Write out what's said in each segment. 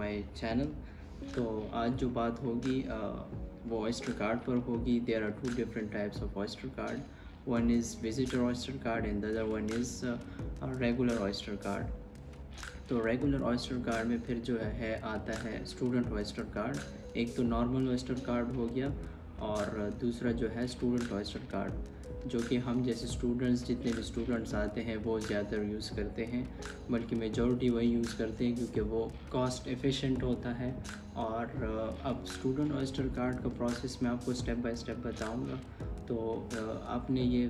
My channel. तो आज जो बात होगी वो ऑयस्टर कार्ड पर होगी। There are two different types of oyster card one is visitor oyster card and other one is regular oyster card तो रेगुलर ऑयस्टर कार्ड में फिर जो है आता है स्टूडेंट ऑयस्टर कार्ड एक तो नॉर्मल ऑयस्टर कार्ड हो गया। और दूसरा जो है स्टूडेंट ऑयस्टर कार्ड जो कि हम जैसे स्टूडेंट्स जितने भी स्टूडेंट्स आते हैं, वो ज़्यादा यूज़ करते हैं। बल्कि मेजॉरिटी वही यूज़ करते हैं, क्योंकि वो कॉस्ट एफिशिएंट होता है। और अब स्टूडेंट ऑयस्टर कार्ड का प्रोसेस मैं आपको स्टेप बाय स्टेप बताऊँगा। तो आपने ये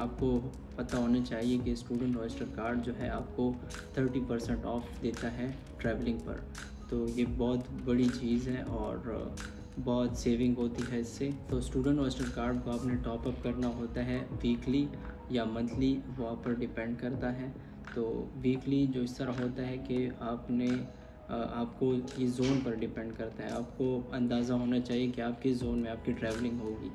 आपको पता होना चाहिए कि स्टूडेंट ऑयस्टर कार्ड जो है आपको थर्टी परसेंट ऑफ़ देता है ट्रैवलिंग पर। तो ये बहुत बड़ी चीज़ है और बहुत सेविंग होती है इससे। तो स्टूडेंट हॉस्टल कार्ड को आपने टॉप अप करना होता है वीकली या मंथली वो आप पर डिपेंड करता है। तो वीकली जो इस तरह होता है कि आपने आपको ये जोन पर डिपेंड करता है। आपको अंदाज़ा होना चाहिए कि आप किस जोन में आपकी ट्रैवलिंग होगी।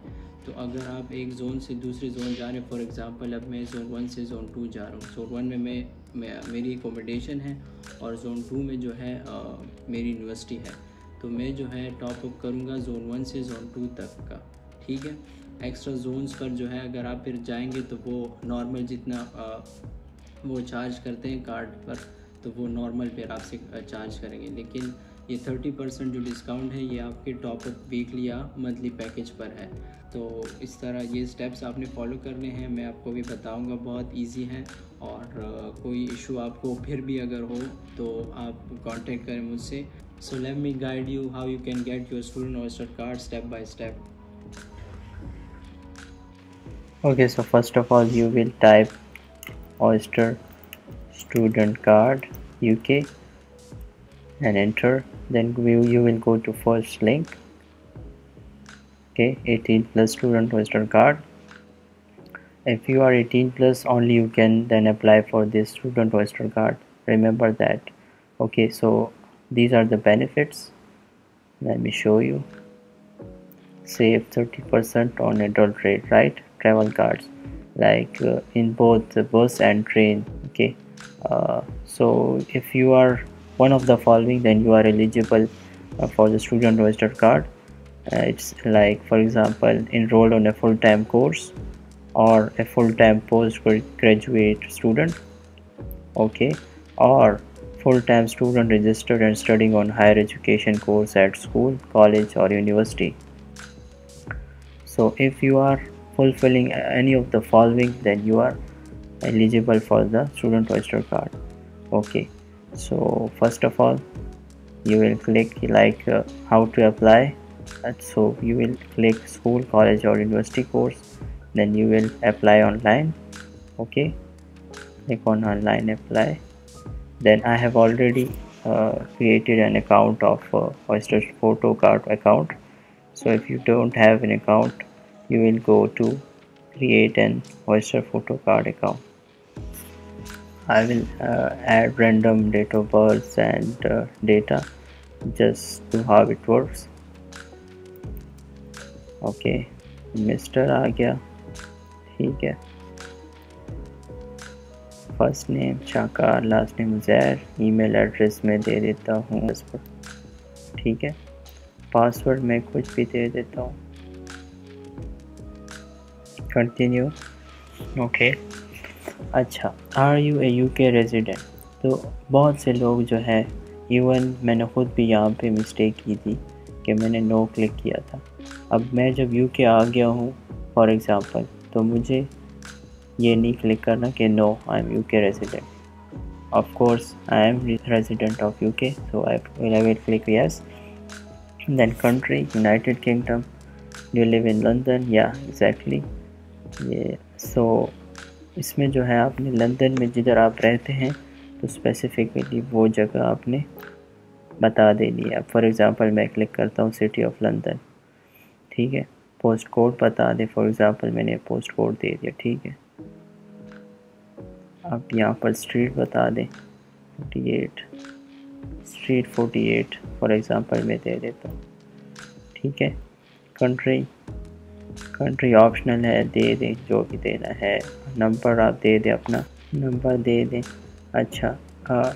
तो अगर आप एक जोन से दूसरे जोन जा रहे हैं फॉर एग्ज़ाम्पल अब मैं जोन वन से जोन टू जा रहा हूँ। जोन वन में मैं, मैं मेरी एकोमोडेशन है और जोन टू में जो है आ, मेरी यूनिवर्सिटी है। तो मैं जो है टॉप अप करूँगा जोन वन से जोन टू तक का ठीक है? एक्स्ट्रा जोन्स पर जो है अगर आप फिर जाएँगे तो वो नॉर्मल जितना आ, वो चार्ज करते हैं कार्ड पर तो वो नॉर्मल फिर आपसे चार्ज करेंगे। लेकिन ये थर्टी परसेंट जो डिस्काउंट है ये आपके टॉप अप वीकली या मंथली पैकेज पर है। तो इस तरह ये स्टेप्स आपने फॉलो करने हैं मैं आपको भी बताऊँगा बहुत इजी है। और कोई इशू आपको फिर भी अगर हो तो आप कांटेक्ट करें मुझसे। So let me guide you how you can get your student oyster card step by step. Okay, so first of all you will type oyster student card UK and enter. Then you will go to first link. Okay 18 plus student oyster card. If you are 18 plus only you can then apply for this student oyster card. Remember that. Okay so these are the benefits. Let me show you. Save 30% on adult rate right? Travel cards like uh, in both the bus and train okay? Uh, so if you are one of the following then you are eligible uh, for the student register card. Uh, it's like for example enrolled on a full-time course or a full-time postgraduate student okay? Or full-time student registered and studying on higher education course at school, college or university. So if you are fulfilling any of the following then you are eligible for the student oyster card. Okay. So first of all you will click like uh, how to apply. So you will click school college or university course. Then you will apply online. Okay. Click on online apply then I have already uh, created an account of uh, Oyster photo card account so if you don't have an account you will go to create an Oyster photo card account I will uh, add random date of birth and uh, data just to how it works okay Mr. आ गया ठीक है First name Shakar last name Zair, email address में दे देता हूँ। ठीक है? Password मैं कुछ भी दे देता हूँ। कंटिन्यू ओके अच्छा are you a U K resident तो बहुत से लोग जो है इवन मैंने ख़ुद भी यहाँ पे मिस्टेक की थी कि मैंने नो क्लिक किया था। अब मैं जब यू के आ गया हूँ फॉर एग्ज़ाम्पल तो मुझे ये नहीं क्लिक करना कि no I am U K resident of course I am resident of U K so I will click yes then country United Kingdom you live in London या एग्जैक्टली ये सो इसमें जो है आपने लंदन में जिधर आप रहते हैं तो स्पेसिफिकली वो जगह आपने बता देनी है। फॉर एग्ज़ाम्पल मैं क्लिक करता हूँ सिटी ऑफ़ लंदन ठीक है? पोस्ट कोड बता दें फॉर एग्ज़ाम्पल मैंने पोस्ट कोड दे दिया, ठीक है? आप यहाँ पर स्ट्रीट बता दें। 48 स्ट्रीट 48 फॉर एग्ज़ाम्पल मैं दे देता हूँ। ठीक है? कंट्री कंट्री ऑप्शनल है, दे दें, जो भी देना है। नंबर आप दे दें अपना। नंबर दे दें। अच्छा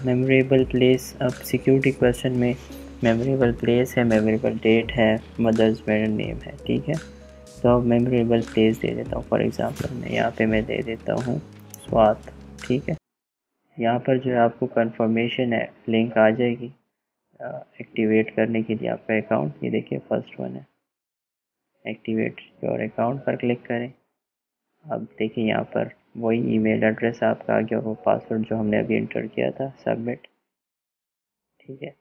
मेमोरेबल प्लेस अब सिक्योरिटी क्वेश्चन में मेमोरेबल प्लेस है मेमोरेबल डेट है मदर्स मेडन नेम है, ठीक है? तो अब मेमोरेबल प्लेस दे देता हूँ फॉर एग्ज़ाम्पल मैं यहाँ पे मैं दे देता हूँ, स्वात। ठीक है। यहाँ पर जो है आपको कंफर्मेशन है लिंक आ जाएगी एक्टिवेट करने के लिए आपका अकाउंट ये देखिए फ़र्स्ट वन है। एक्टिवेट योर अकाउंट पर क्लिक करें। अब देखिए यहाँ पर वही ईमेल एड्रेस आपका आ गया, वो पासवर्ड जो हमने अभी इंटर किया था सबमिट ठीक है।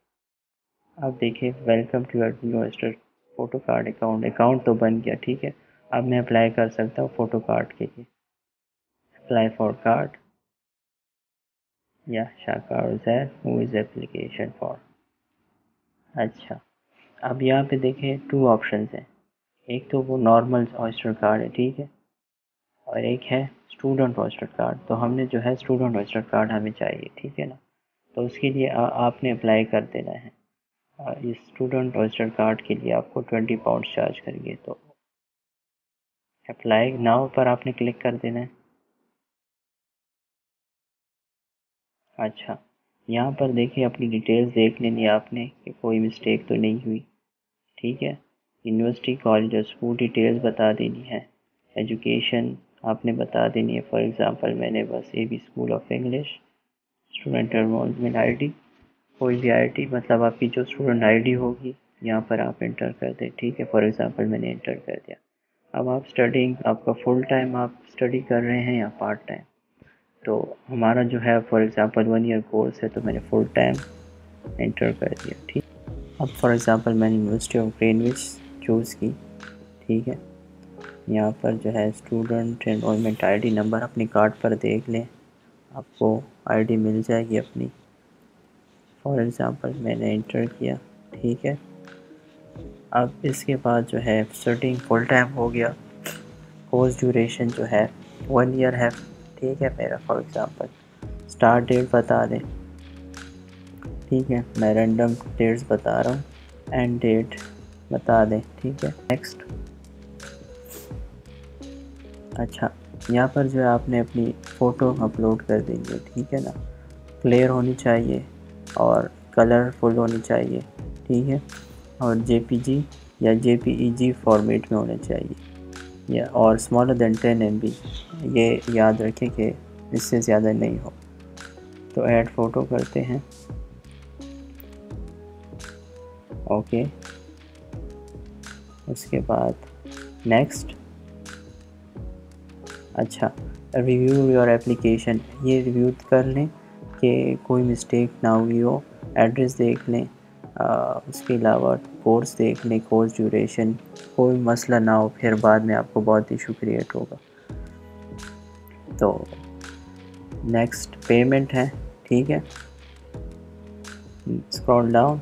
अब देखिए welcome to your new photo card account account तो बन गया, ठीक है। अब मैं अप्लाई कर सकता हूँ फ़ोटो कार्ड के लिए। अप्लाई फॉर कार्ड या Shakar Zair who is application for अच्छा अब यहाँ पे देखें टू ऑप्शन हैं। एक तो वो नॉर्मल ऑस्टर कार्ड है ठीक है? और एक है स्टूडेंट ऑस्टर कार्ड तो हमने जो है स्टूडेंट ऑस्टर कार्ड हमें चाहिए ठीक है ना? तो उसके लिए आ, आपने अप्लाई कर देना है। इस स्टूडेंट ऑस्टर कार्ड के लिए आपको ट्वेंटी पाउंड चार्ज करेंगे तो अप्लाई नाव पर आपने क्लिक कर देना है। अच्छा। यहाँ पर देखिए, अपनी डिटेल्स देख लेनी आपने कि कोई मिस्टेक तो नहीं हुई। ठीक है? यूनिवर्सिटी कॉलेज और स्कूल डिटेल्स बता देनी है। एजुकेशन आपने बता देनी है। फॉर एग्ज़ाम्पल मैंने बस A B school of English student enrolment I D कोई भी आई मतलब आपकी जो स्टूडेंट आईडी होगी, यहाँ पर आप इंटर कर दें। ठीक है? फॉर एग्ज़ाम्पल मैंने इंटर कर दिया। अब आप स्टडिंग आपका फुल टाइम आप स्टडी कर रहे हैं या पार्ट टाइम तो हमारा जो है for example one year course है तो मैंने फुल टाइम इंटर कर दिया, ठीक? अब फॉर एग्ज़ाम्पल मैंने यूनिवर्सिटी ऑफ़ ग्रेनविच चूज़ की, ठीक है? यहाँ पर जो है स्टूडेंट एनरोलमेंट आईडी नंबर अपनी कार्ड पर देख लें। आपको आईडी मिल जाएगी अपनी। फॉर एग्ज़ाम्पल मैंने इंटर किया, ठीक है? अब इसके बाद जो है स्टडिंग फुल टाइम हो गया। कोर्स ड्यूरेशन जो है वन ईयर है। ठीक है मेरा फॉर एग्ज़ाम्पल स्टार्ट डेट बता दें। ठीक है, मैं रैंडम डेट्स बता रहा हूँ एंड डेट बता दें, ठीक है। नेक्स्ट अच्छा यहाँ पर जो है आपने अपनी फ़ोटो अपलोड कर देंगे ठीक है ना? क्लियर होनी चाहिए और कलरफुल होनी चाहिए, ठीक है? और जेपीजी या जेपीईजी फॉर्मेट में होने चाहिए। या, और स्मॉलर देन टेन एम ये याद रखें कि इससे ज़्यादा नहीं हो। तो ऐड फ़ोटो करते हैं। ओके उसके बाद नेक्स्ट अच्छा रिव्यू योर एप्लीकेशन ये रिव्यू कर लें कि कोई मिस्टेक ना हुई हो। एड्रेस देख लें। उसके अलावा कोर्स देख लें कोर्स ड्यूरेशन कोई मसला ना हो, फिर बाद में आपको बहुत इशू क्रिएट होगा। तो नेक्स्ट पेमेंट है, ठीक है? स्क्रॉल डाउन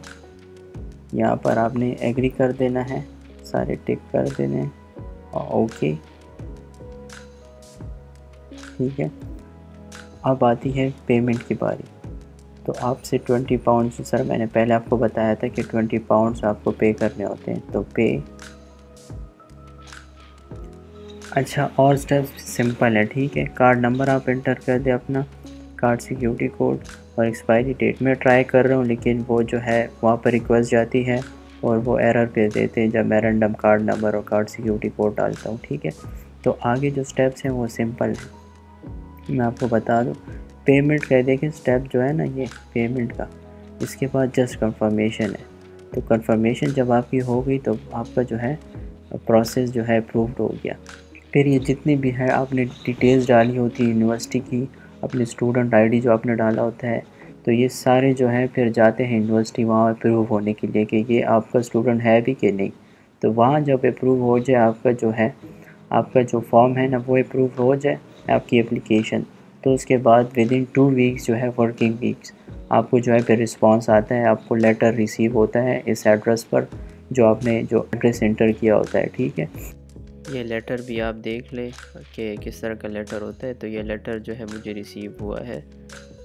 यहाँ पर आपने एग्री कर देना है, सारे टिक कर देने ओके ठीक है? अब आती है पेमेंट की बारी। तो आपसे ट्वेंटी पाउंड सर, मैंने पहले आपको बताया था कि ट्वेंटी पाउंड्स आपको पे करने होते हैं तो पे। अच्छा और स्टेप सिंपल है, ठीक है। कार्ड नंबर आप इंटर कर दें अपना, कार्ड सिक्योरिटी कोड, और एक्सपायरी डेट। में ट्राई कर रहा हूँ, लेकिन वो जो है, वहाँ पर रिक्वेस्ट जाती है, और वो एरर पे देते हैं, जब मैं रैंडम कार्ड नंबर और कार्ड सिक्योरिटी कोड डालता हूँ, ठीक है। तो आगे जो स्टेप्स हैं, वो सिंपल हैं। मैं आपको बता दूँ पेमेंट कह देखें स्टेप जो है ना ये पेमेंट का। इसके बाद जस्ट कंफर्मेशन है। तो कंफर्मेशन जब आपकी हो गई तो आपका जो है प्रोसेस जो है अप्रूव्ड हो गया। फिर ये जितनी भी है, आपने डिटेल्स डाली होती है यूनिवर्सिटी की, अपनी स्टूडेंट आईडी जो आपने डाला होता है तो ये सारे जो हैं, फिर जाते हैं यूनिवर्सिटी वहाँ अप्रूव होने के लिए कि ये आपका स्टूडेंट है भी कि नहीं। तो वहाँ जब अप्रूव हो जाए, आपका जो है, आपका जो फॉर्म है ना, वो अप्रूव हो जाए, आपकी एप्लीकेशन तो उसके बाद विद इन टू वीक्स जो है वर्किंग वीक्स आपको जो है फिर रिस्पॉन्स आता है, आपको लेटर रिसीव होता है इस एड्रेस पर, जो आपने जो एड्रेस इंटर किया होता है, ठीक है? ये लेटर भी आप देख लें कि किस तरह का लेटर होता है। तो ये लेटर जो है मुझे रिसीव हुआ है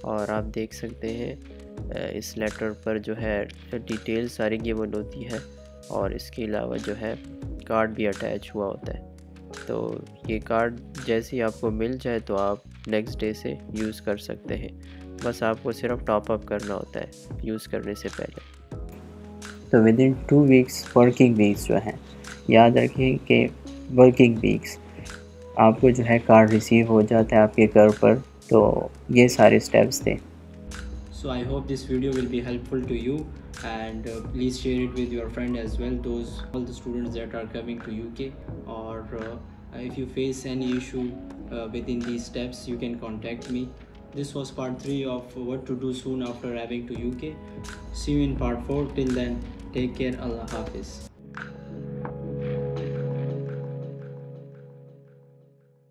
और आप देख सकते हैं इस लेटर पर जो है डिटेल सारी गिवन होती है और इसके अलावा जो है कार्ड भी अटैच हुआ होता है। तो ये कार्ड जैसे ही आपको मिल जाए तो आप नेक्स्ट डे से यूज़ कर सकते हैं। बस आपको सिर्फ़ टॉपअप करना होता है यूज़ करने से पहले। तो within two weeks working weeks जो है याद रखें कि वर्किंग वीक्स आपको जो है कार्ड रिसीव हो जाता है आपके घर पर तो ये सारे स्टेप्स थे। So I hope this video will be helpful to you and please share it with your friend as well those all the students that are coming to U K और if you face any issue uh, within these steps you can contact me. This was part 3 of what to do soon after arriving to uk see you in part 4 till then take care. Allah hafiz